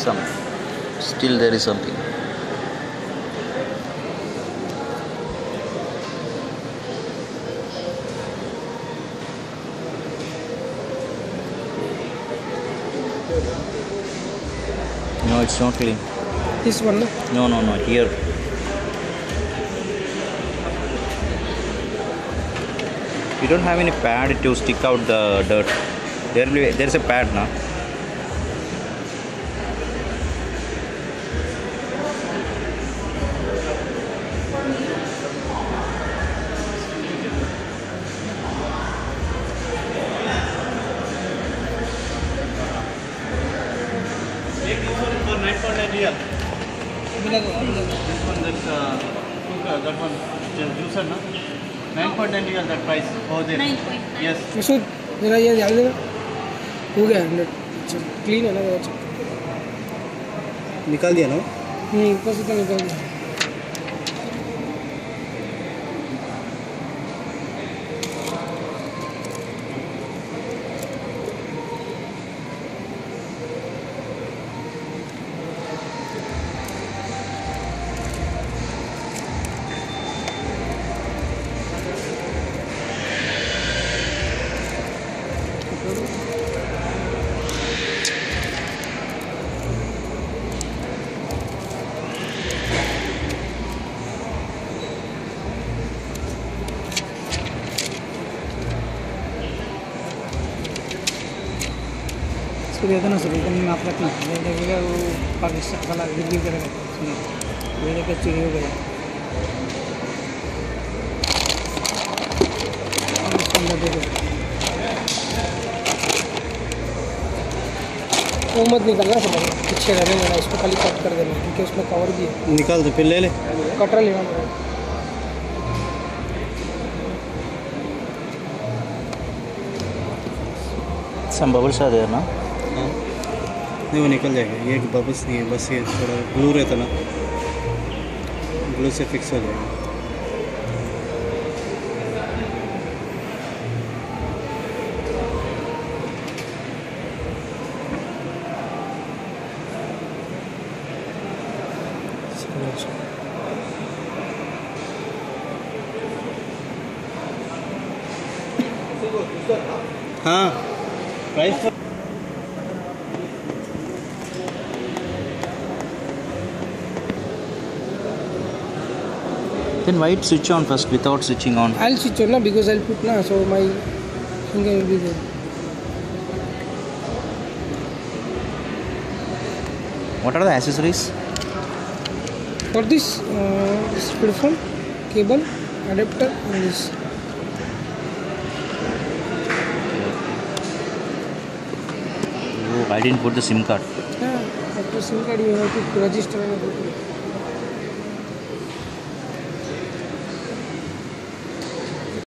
some still there is something. No it's not clean This one, no? no no no here. You don't have any pad to stick out the dirt. There will be, there's a pad now for 9.9 real. This one, that, uh, cooker, that one, juicer, no? 9.9 real, that price over there. 9.9. Yes. Masood जरा ये ध्यान देना हो गया hundred अच्छा clean है ना Yes, निकाल दिया ना हम्म ऊपर से तो निकल गया इसको दे देना सर एकदम नाप रखना। ये देखिएगा वो पाकिस्तान वाला गिर करेगा ये देखिए चोरी हो गया। वो मत निकलना सब पीछे रहने देना इसको खाली कट कर देना क्योंकि उसमें कवर भी है। निकाल दो फिर ले ले। कटर लेना पड़ेगा there now हाँ नहीं वो निकल जाएगा, ये बबल्स नहीं है, बस ये थोड़ा ग्लू रहता ना। ग्लू से फिक्स हो जाएगा। हाँ। Price then why it switch on first without switching on I'll switch on na because I'll put na so my finger will be there. what are the accessories For this, uh, this headphone, cable, adapter, and this. oh, i didn't put the sim card Yeah, after SIM card you have to register.